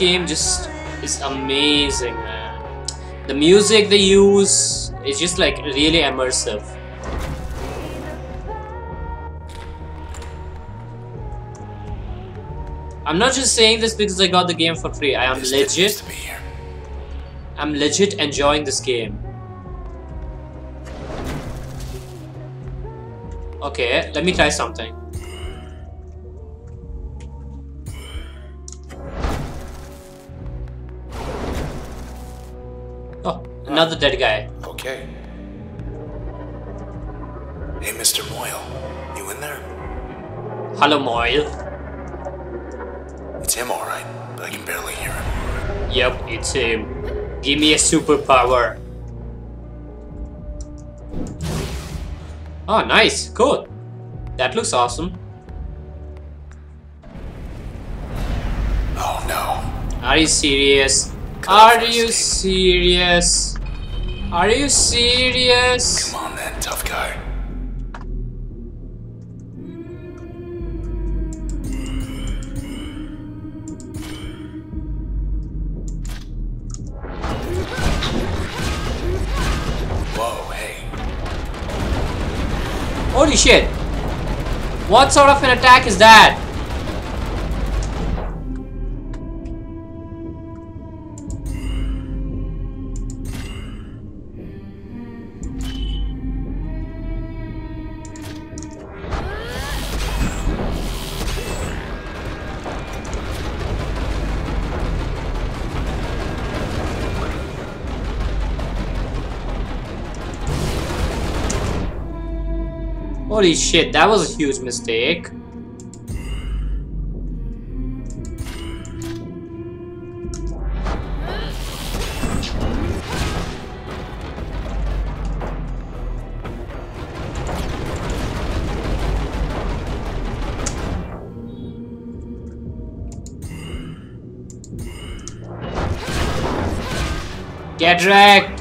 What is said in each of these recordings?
game just is amazing, man. The music they use is just like really immersive. I'm not just saying this because I got the game for free. I am This legit. to be here. I'm legit enjoying this game. Okay, let me try something. Oh, another dead guy. Okay. Hey, Mr. Moyle. You in there? Hello, Moyle. It's him, alright, but I can barely hear him. Yep, it's him. Give me a superpower. Oh, nice. Cool. That looks awesome. Oh no. Are you serious? Are you serious? Are you serious? Come on then, tough guy. Whoa, hey. Holy shit! What sort of an attack is that? Holy shit, that was a huge mistake. Get wrecked!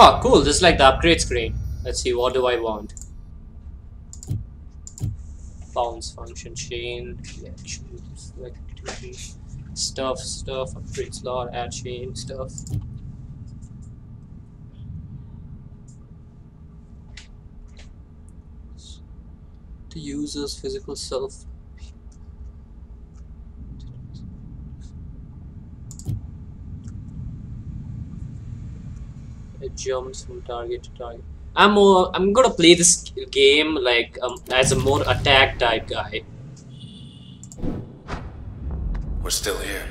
Oh, cool. This is like the upgrade screen. Let's see, what do I want? Bounce function chain, yeah, activity, stuff, stuff, upgrade slot, add chain, stuff. The user's physical self. It jumps from target to target. I'm more. I'm gonna play this game like um, as a more attack type guy. we're still here.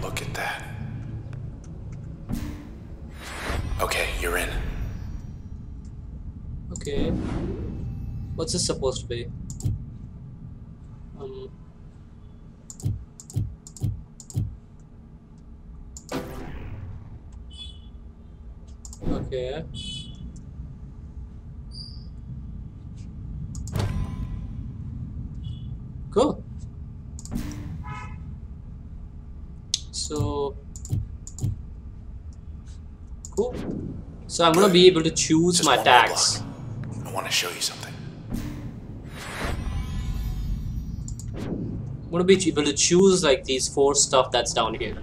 Look at that. Okay, you're in. Okay. What's this supposed to be? Um. Okay. Cool. So. Cool. So I'm gonna be able to choose Just my attacks. I want to show you something. I'm gonna be able to choose like these four stuff that's down here.